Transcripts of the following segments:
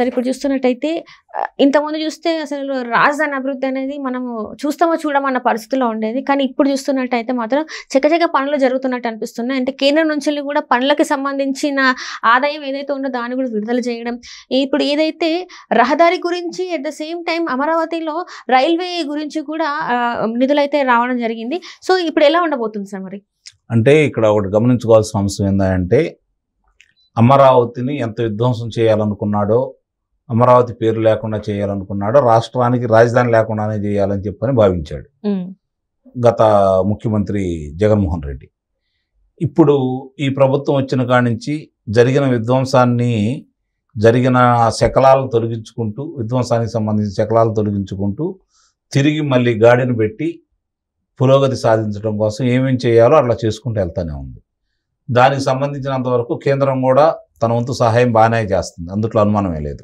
సరే ఇప్పుడు చూస్తున్నట్టయితే ఇంతకుముందు చూస్తే అసలు రాజధాని అభివృద్ధి అనేది మనము చూస్తామో చూడమన్న పరిస్థితిలో ఉండేది. కానీ ఇప్పుడు చూస్తున్నట్టయితే మాత్రం చకచక పనులు జరుగుతున్నట్టు అనిపిస్తున్నాయి. అంటే కేంద్రం నుంచి కూడా పనులకు సంబంధించిన ఆదాయం ఏదైతే ఉందో దాన్ని కూడా విడుదల చేయడం. ఇప్పుడు ఏదైతే రహదారి గురించి అట్ ద సేమ్ టైం అమరావతిలో రైల్వే గురించి కూడా నిధులైతే రావడం జరిగింది. సో ఇప్పుడు ఎలా ఉండబోతుంది సార్ మరి? అంటే ఇక్కడ ఒకటి గమనించుకోవాల్సిన అంశం ఏంటంటే అమరావతిని ఎంత విధ్వంసం చేయాలనుకున్నాడో అమరావతి పేరు లేకుండా చేయాలనుకున్నాడో రాష్ట్రానికి రాజధాని లేకుండానే చేయాలని చెప్పని భావించాడు. గత ముఖ్యమంత్రి జగన్మోహన్ రెడ్డి. ఇప్పుడు ఈ ప్రభుత్వం వచ్చిన కాడి నుంచి జరిగిన విధ్వంసాన్ని జరిగిన శకలాలను తొలగించుకుంటూ విధ్వంసానికి సంబంధించిన శకలాలను తొలగించుకుంటూ తిరిగి మళ్ళీ గాడిని పెట్టి పురోగతి సాధించడం కోసం ఏమేం చేయాలో అట్లా చేసుకుంటూ వెళ్తానే ఉంది. దానికి సంబంధించినంత వరకు కేంద్రం కూడా తన వంతు సహాయం బాగానే చేస్తుంది. అందుట్లో అనుమానమే లేదు.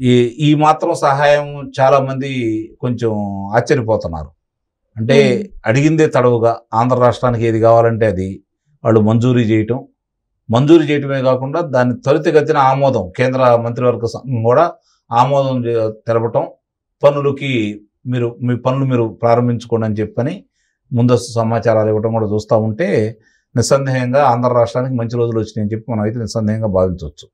ఈ ఈ మాత్రం సహాయం చాలా మంది కొంచెం ఆశ్చర్యపోతున్నారు. అంటే. అడిగిందే తడవుగా ఆంధ్ర రాష్ట్రానికి ఏది కావాలంటే అది వాళ్ళు మంజూరీ చేయటం. మంజూరీ చేయటమే కాకుండా దాన్ని త్వరితగతిన ఆమోదం కేంద్ర మంత్రివర్గ సంఘం కూడా ఆమోదం తెలపటం. పనులకి మీరు మీ పనులు మీరు ప్రారంభించుకోండి అని చెప్పని ముందస్తు సమాచారాలు ఇవ్వటం కూడా చూస్తూ ఉంటే నిస్సందేహంగా ఆంధ్ర రాష్ట్రానికి మంచి రోజులు వచ్చినాయని చెప్పి మనం అయితే నిస్సందేహంగా భావించవచ్చు.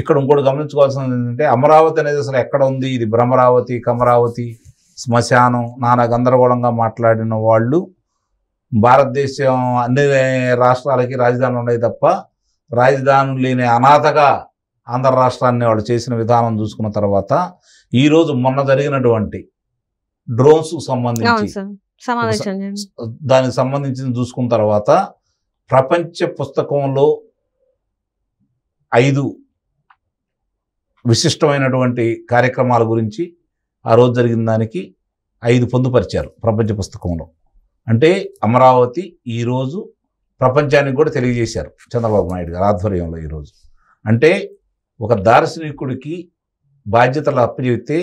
ఇక్కడ ఇంకోటి గమనించుకోవాల్సింది ఏంటంటే అమరావతి అనేది అసలు ఎక్కడ ఉంది? ఇది భ్రమరావతి కమరావతి శ్మశానం నానా గందరగోళంగా మాట్లాడిన వాళ్ళు భారతదేశం అన్ని రాష్ట్రాలకి రాజధానులు ఉన్నాయి తప్ప రాజధానులు లేని అనాథగా ఆంధ్ర రాష్ట్రాన్ని వాళ్ళు చేసిన విధానం చూసుకున్న తర్వాత ఈరోజు మొన్న జరిగినటువంటి డ్రోన్స్ అవును సంబంధించి. దానికి సంబంధించి చూసుకున్న తర్వాత ప్రపంచ పుస్తకంలో ఐదు విశిష్టమైనటువంటి కార్యక్రమాల గురించి ఆ రోజు జరిగిన దానికి ఐదు పొందుపరిచారు ప్రపంచ పుస్తకంలో. అంటే అమరావతి ఈరోజు ప్రపంచానికి కూడా తెలియజేశారు చంద్రబాబు నాయుడు గారు ఆధ్వర్యంలో ఈరోజు అంటే ఒక దార్శనికుడికి బాధ్యతలు అప్పచెబితే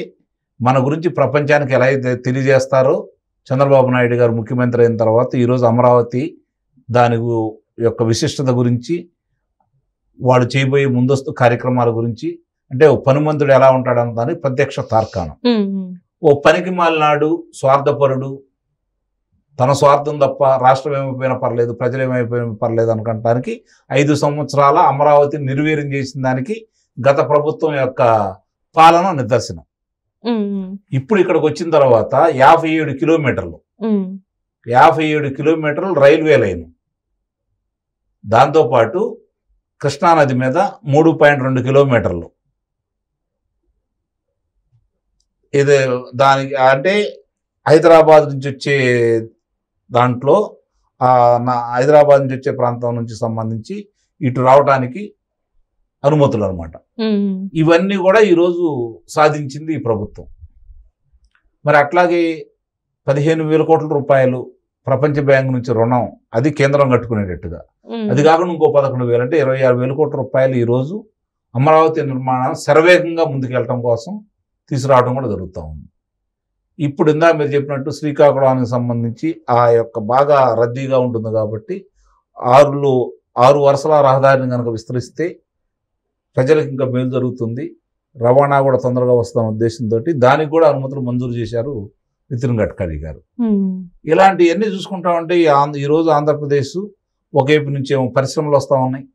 మన గురించి ప్రపంచానికి ఎలా అయితే తెలియజేస్తారో చంద్రబాబు నాయుడు గారు ముఖ్యమంత్రి అయిన తర్వాత ఈరోజు అమరావతి దాని యొక్క విశిష్టత గురించి వాడు చేయబోయే ముందస్తు కార్యక్రమాల గురించి అంటే ఓ పనిమంతుడు ఎలా ఉంటాడన్న దానికి ప్రత్యక్ష తార్కాణం. ఓ పనికి మాలినాడు స్వార్థపరుడు తన స్వార్థం తప్ప రాష్ట్రం ఏమైపోయినా పర్లేదు ప్రజలు ఏమైపోయినా పర్లేదు అనుకోవటానికి ఐదు సంవత్సరాల అమరావతిని నిర్వీర్యం చేసిన దానికి గత ప్రభుత్వం యొక్క పాలన నిదర్శనం. ఇప్పుడు ఇక్కడికి వచ్చిన తర్వాత యాభై ఏడు కిలోమీటర్లు. యాభై ఏడు కిలోమీటర్లు రైల్వే లైన్. దాంతోపాటు కృష్ణానది మీద మూడు పాయింట్ రెండు కిలోమీటర్లు. ఇది దానికి అంటే హైదరాబాద్ నుంచి వచ్చే దాంట్లో హైదరాబాద్ నుంచి వచ్చే ప్రాంతం నుంచి సంబంధించి ఇటు రావడానికి అనుమతులు అనమాట ఇవన్నీ కూడా ఈరోజు సాధించింది ఈ ప్రభుత్వం. మరి అట్లాగే పదిహేను వేల కోట్ల రూపాయలు ప్రపంచ బ్యాంక్ నుంచి రుణం అది కేంద్రం కట్టుకునేటట్టుగా. అది కాకుండా ఇంకో పదకొండు వేలు అంటే ఇరవై ఆరు వేల కోట్ల రూపాయలు ఈరోజు అమరావతి నిర్మాణం శరవేగంగా ముందుకెళ్ళటం కోసం తీసుకురావడం కూడా జరుగుతూ ఉంది. ఇప్పుడు ఇందా మీరు చెప్పినట్టు శ్రీకాకుళానికి సంబంధించి ఆ యొక్క బాగా రద్దీగా ఉంటుంది కాబట్టి ఆరులో ఆరు వరుసల రహదారిని కనుక విస్తరిస్తే ప్రజలకు ఇంకా మేలు జరుగుతుంది. రవాణా కూడా తొందరగా వస్తున్న ఉద్దేశంతో దానికి కూడా అనుమతులు మంజూరు చేశారు నితిన్ గడ్కరీ గారు. ఇలాంటివన్నీ చూసుకుంటా ఉంటే ఈరోజు ఆంధ్రప్రదేశ్ ఒకవైపు నుంచి ఏమో పరిశ్రమలు వస్తూ ఉన్నాయి.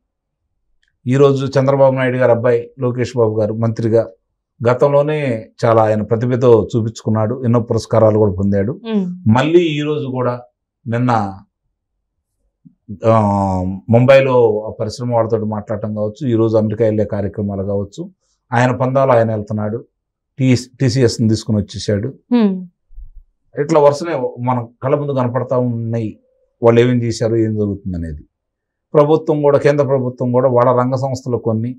ఈరోజు చంద్రబాబు నాయుడు గారు అబ్బాయి లోకేష్ బాబు గారు మంత్రిగా గతంలోనే చాలా ఆయన ప్రతిభతో చూపించుకున్నాడు ఎన్నో పురస్కారాలు కూడా పొందాడు. మళ్ళీ ఈరోజు కూడా నిన్న ముంబైలో ఆ పరిశ్రమ వాళ్ళతో మాట్లాడటం కావచ్చు ఈరోజు అమెరికా వెళ్ళే కార్యక్రమాలు కావచ్చు. ఆయన పందాలు ఆయన వెళ్తున్నాడు. టీ టీసీఎస్ని తీసుకుని వచ్చేసాడు. ఇట్లా వరుసనే మన కళ్ళ ముందు కనపడతా ఉన్నాయి. వాళ్ళు ఏమేం చేశారు ఏం జరుగుతుంది అనేది. ప్రభుత్వం కూడా కేంద్ర ప్రభుత్వం కూడా వాళ్ళ రంగ సంస్థలు కొన్ని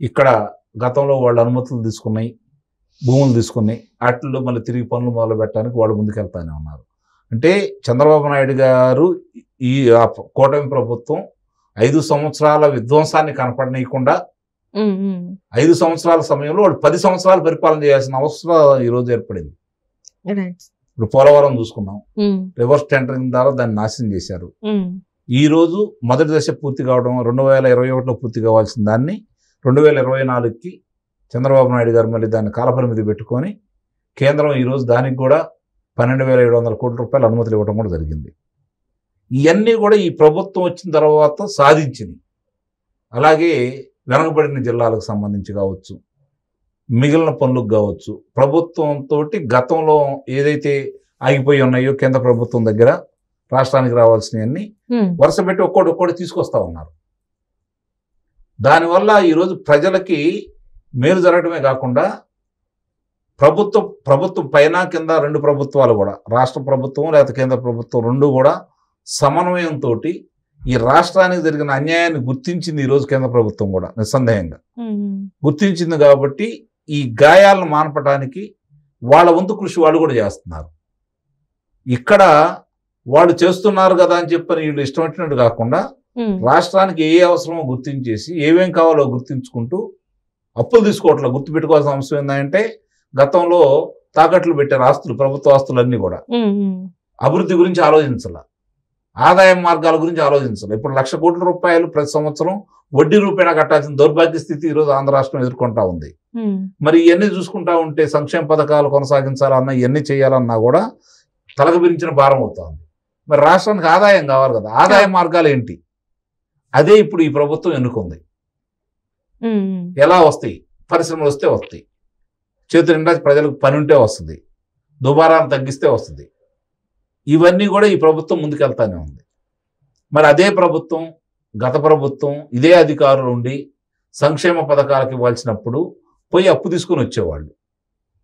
ఇక్కడ గతంలో వాళ్ళ అనుమతులు తీసుకున్నాయి భూములు తీసుకున్నాయి. వాటిల్లో మళ్ళీ తిరిగి పనులు మొదలు పెట్టడానికి వాళ్ళు ముందుకెళ్తానే ఉన్నారు. అంటే చంద్రబాబు నాయుడు గారు ఈ కూటమి ప్రభుత్వం ఐదు సంవత్సరాల విధ్వంసాన్ని కనపడనీయకుండా ఐదు సంవత్సరాల సమయంలో వాళ్ళు పది సంవత్సరాలు పరిపాలన చేయాల్సిన అవసరం ఈరోజు ఏర్పడింది. ఇప్పుడు పోలవరం చూసుకున్నాం. రివర్స్ టెండరింగ్ ద్వారా దాన్ని నాశనం చేశారు. ఈ రోజు మొదటి దశ పూర్తి కావడం రెండు వేల ఇరవై ఒకటిలో పూర్తి కావాల్సిన దాన్ని రెండు వేల ఇరవై నాలుగుకి చంద్రబాబు నాయుడు గారు మళ్ళీ దాన్ని కాలపరిమితి పెట్టుకొని కేంద్రం ఈరోజు దానికి కూడా పన్నెండు వేల ఏడు వందల కోట్ల రూపాయలు అనుమతులు ఇవ్వడం కూడా జరిగింది. ఇవన్నీ కూడా ఈ ప్రభుత్వం వచ్చిన తర్వాత సాధించింది అలాగే వెనకబడిన జిల్లాలకు సంబంధించి కావచ్చు మిగిలిన పనులకు కావచ్చు. ప్రభుత్వంతో గతంలో ఏదైతే ఆగిపోయి ఉన్నాయో కేంద్ర ప్రభుత్వం దగ్గర రాష్ట్రానికి రావాల్సినవన్నీ వరుస పెట్టి ఒక్కోటి ఒక్కోటి తీసుకొస్తా ఉన్నారు. దానివల్ల ఈరోజు ప్రజలకి మేలు జరగడమే కాకుండా ప్రభుత్వం ప్రభుత్వం పైన కింద రెండు ప్రభుత్వాలు కూడా రాష్ట్ర ప్రభుత్వం లేకపోతే కేంద్ర ప్రభుత్వం రెండు కూడా సమన్వయంతో ఈ రాష్ట్రానికి జరిగిన అన్యాయాన్ని గుర్తించింది ఈరోజు కేంద్ర ప్రభుత్వం కూడా నిస్సందేహంగా. గుర్తించింది కాబట్టి ఈ గాయాలను మాన్పటానికి వాళ్ళ వంతు కృషి వాళ్ళు కూడా చేస్తున్నారు. ఇక్కడ వాళ్ళు చేస్తున్నారు కదా అని చెప్పని వీళ్ళు ఇష్టం వచ్చినట్టు కాకుండా రాష్ట్రానికి ఏ అవసరమో గుర్తించేసి ఏమేం కావాలో గుర్తించుకుంటూ అప్పులు తీసుకోవట్లేదు గుర్తుపెట్టుకోవాల్సిన అంశం ఏంటంటే గతంలో తాకట్లు పెట్టారు ఆస్తులు ప్రభుత్వ ఆస్తులన్నీ కూడా. అభివృద్ధి గురించి ఆలోచించాల. ఆదాయ మార్గాల గురించి ఆలోచించాలి. ఇప్పుడు లక్ష కోట్ల రూపాయలు ప్రతి సంవత్సరం వడ్డీ రూపేణా కట్టాల్సిన దౌర్భాగ్య స్థితి ఈరోజు ఆంధ్ర రాష్ట్రం ఎదుర్కొంటా ఉంది. మరి ఇవన్నీ చూసుకుంటా ఉంటే సంక్షేమ పథకాలు కొనసాగించాలన్నా ఇవన్నీ చేయాలన్నా కూడా తలకబిరించిన భారం అవుతుంది మరి రాష్ట్రానికి ఆదాయం కావాలి కదా. ఆదాయ మార్గాలు ఏంటి? అదే ఇప్పుడు ఈ ప్రభుత్వం ఎన్నుకుంది. ఎలా వస్తాయి? పరిశ్రమలు వస్తే వస్తాయి. చేతి నిండా ప్రజలకు పని ఉంటే వస్తుంది. దుబారాన్ని తగ్గిస్తే వస్తుంది. ఇవన్నీ కూడా ఈ ప్రభుత్వం ముందుకెళ్తానే ఉంది. మరి అదే ప్రభుత్వం గత ప్రభుత్వం ఇదే అధికారులు ఉండి సంక్షేమ పథకాలకు ఇవ్వాల్సినప్పుడు పోయి అప్పు తీసుకొని వచ్చేవాళ్ళు.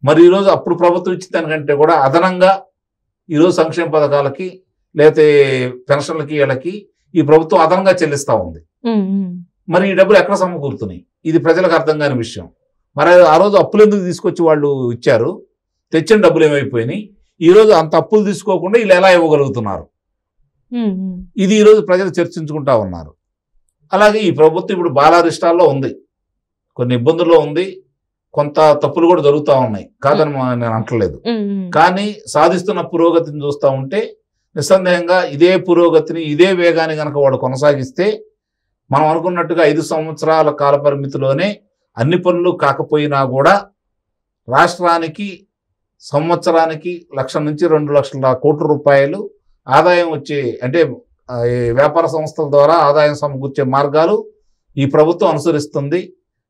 మరి ఈరోజు అప్పుడు ప్రభుత్వం ఇచ్చిన దానికంటే కూడా అదనంగా ఈరోజు సంక్షేమ పథకాలకి లేకపోతే పెన్షన్లకి వీళ్ళకి ఈ ప్రభుత్వం అదనంగా చెల్లిస్తూ ఉంది. మరి ఈ డబ్బులు ఎక్కడ సమకూరుతున్నాయి? ఇది ప్రజలకు అర్థం కాని విషయం. మరి ఆ రోజు అప్పులు ఎందుకు తీసుకొచ్చి వాళ్ళు ఇచ్చారు? తెచ్చిన డబ్బులు ఏమైపోయినాయి? ఈ రోజు అంత అప్పులు తీసుకోకుండా వీళ్ళు ఎలా ఇవ్వగలుగుతున్నారు? ఇది ఈరోజు ప్రజలు చర్చించుకుంటా ఉన్నారు. అలాగే ఈ ప్రభుత్వం ఇప్పుడు బాలారిష్టాల్లో ఉంది. కొన్ని ఇబ్బందుల్లో ఉంది. కొంత తప్పులు కూడా జరుగుతూ ఉన్నాయి. కాదని నేను అంటలేదు. కానీ సాధిస్తున్న పురోగతిని చూస్తూ ఉంటే నిస్సందేహంగా ఇదే పురోగతిని ఇదే వేగాన్ని కనుక వాడు కొనసాగిస్తే మనం అనుకున్నట్టుగా ఐదు సంవత్సరాల కాల పరిమితిలోనే అన్ని పనులు కాకపోయినా కూడా రాష్ట్రానికి సంవత్సరానికి లక్ష నుంచి రెండు లక్షల కోట్ల రూపాయలు ఆదాయం వచ్చే అంటే వ్యాపార సంస్థల ద్వారా ఆదాయం సమకూర్చే మార్గాలు ఈ ప్రభుత్వం అనుసరిస్తుంది.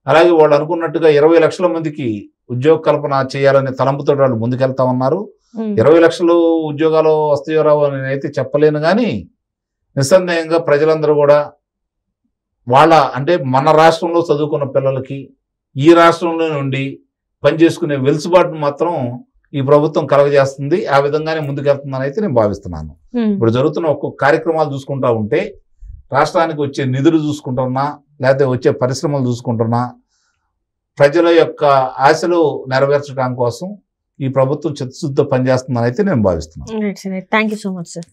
అలాగే వాళ్ళు అనుకున్నట్టుగా ఇరవై లక్షల మందికి ఉద్యోగ కల్పన చేయాలనే తలంపుతో వాళ్ళు ముందుకెళ్తా ఉన్నారు. ఇరవై లక్షలు ఉద్యోగాలు వస్తాయో రావో అని నేనైతే చెప్పలేను కానీ నిస్సందేహంగా ప్రజలందరూ కూడా వాళ్ళ అంటే మన రాష్ట్రంలో చదువుకున్న పిల్లలకి ఈ రాష్ట్రంలో నుండి పనిచేసుకునే వెలుసుబాటును మాత్రం ఈ ప్రభుత్వం కలగజేస్తుంది ఆ విధంగానే ముందుకెళ్తుందని అయితే నేను భావిస్తున్నాను. ఇప్పుడు జరుగుతున్న ఒక్కొక్క కార్యక్రమాలు చూసుకుంటా ఉంటే రాష్ట్రానికి వచ్చే నిధులు చూసుకుంటున్నా లేకపోతే వచ్చే పరిశ్రమలు చూసుకుంటున్నా ప్రజల యొక్క ఆశలు నెరవేర్చడం కోసం ఈ ప్రభుత్వం చిత్తశుద్ధితో పనిచేస్తుందని అయితే నేను భావిస్తున్నాను. Thank you so much sir